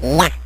Yeah.